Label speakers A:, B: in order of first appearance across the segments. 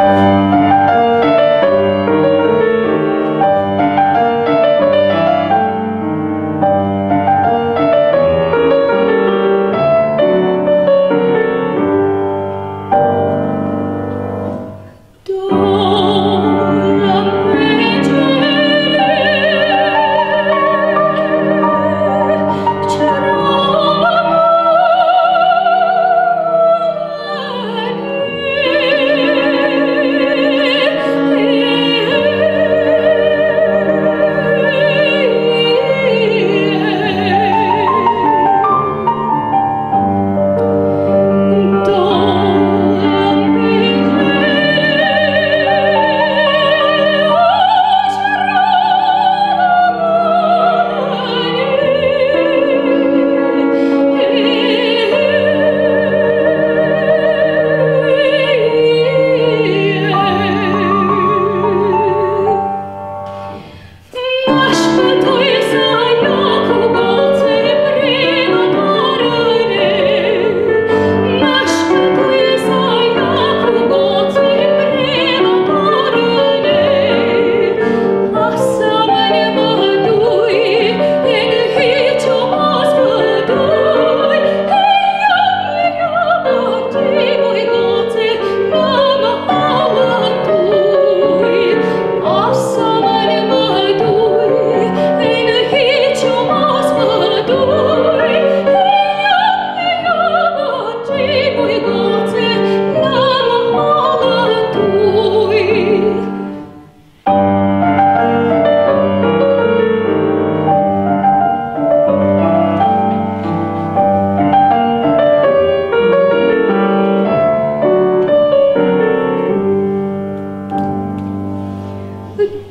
A: Thank you.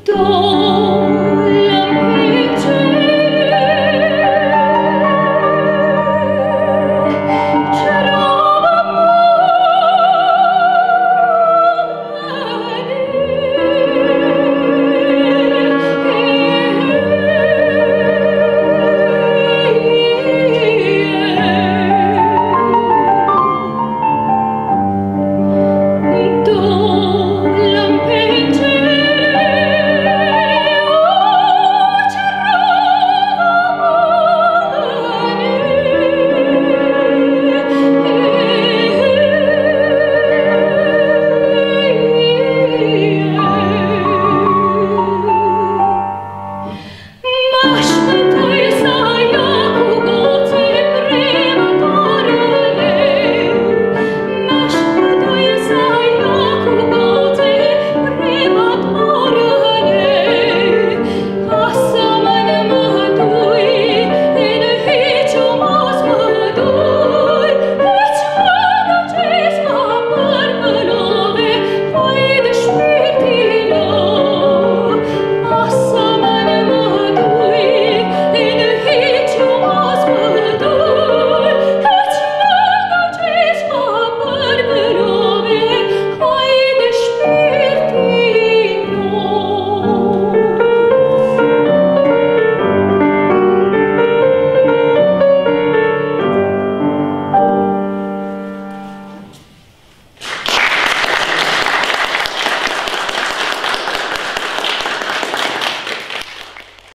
A: 都。